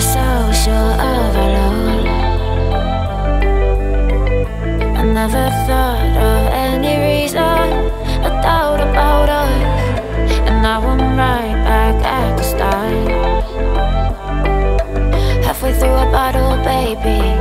so sure of our love. I never thought of any reason I thought about us. And now I'm right back at the start. Halfway through a bottle, baby.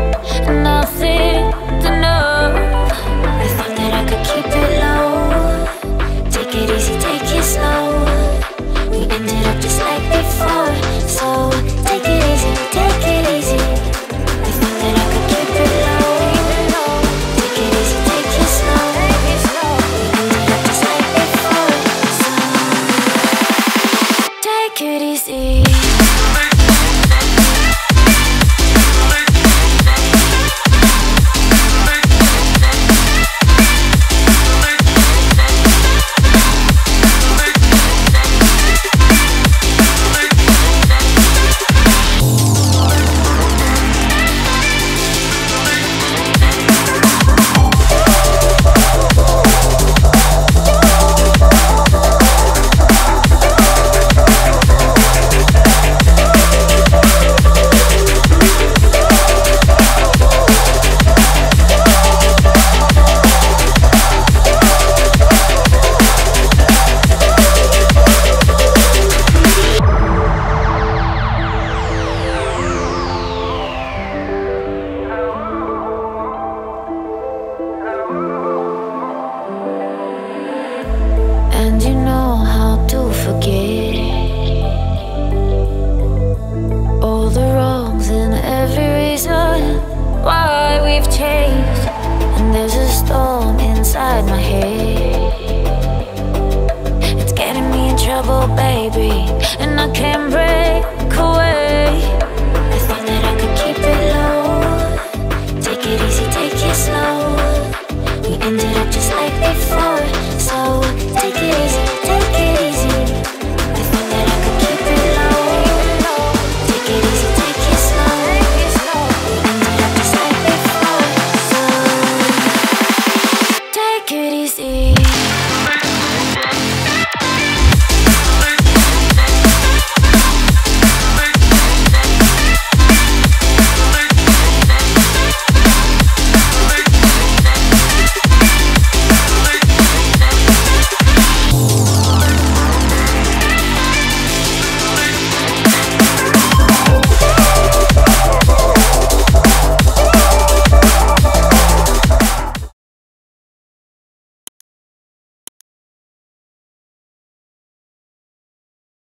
baby And I can't break away. I thought that I could keep it low. Take it easy, take it slow. We ended up just like before. So take it easy, take it easy. I thought that I could keep it low. Take it easy, take it slow. We ended up just like before. So take it easy.